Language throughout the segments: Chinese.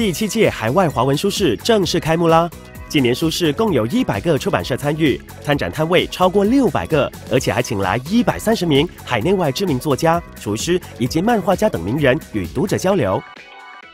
第七届海外华文书市正式开幕啦！今年书市共有一百个出版社参与，参展摊位超过六百个，而且还请来一百三十名海内外知名作家、厨师以及漫画家等名人与读者交流。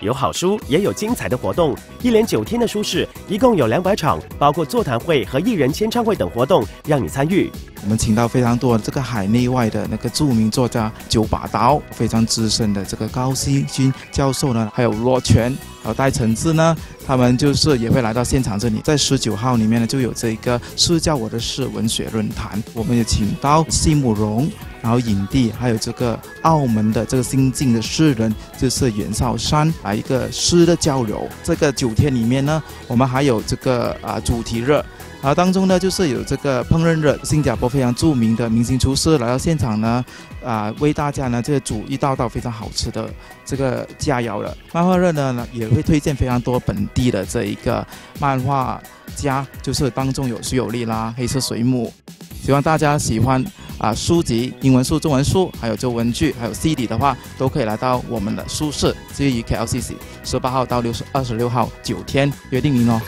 有好书，也有精彩的活动。一连九天的书市，一共有两百场，包括座谈会和艺人签唱会等活动，让你参与。我们请到非常多这个海内外的那个著名作家九把刀，非常资深的这个高希军教授呢，还有罗全，和戴承志呢，他们就是也会来到现场这里。在十九号里面呢，就有这一个“是叫我的事”文学论坛，我们也请到西慕容。然后影帝，还有这个澳门的这个新晋的诗人，就是袁绍山，来一个诗的交流。这个九天里面呢，我们还有这个啊主题热，啊当中呢就是有这个烹饪热，新加坡非常著名的明星厨师来到现场呢，啊为大家呢这煮一道道非常好吃的这个佳肴了。漫画热呢也会推荐非常多本地的这一个漫画家，就是当中有徐有利啦、黑色水母，希望大家喜欢。啊，书籍、英文书、中文书，还有就文具，还有 CD 的话，都可以来到我们的书市，至于 KLCC，十八号到六十二十六号九天，约定您哦。